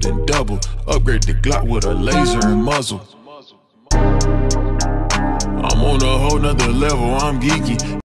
then double. Upgrade the Glock with a laser and muzzle. I'm on a whole nother level, I'm geeky.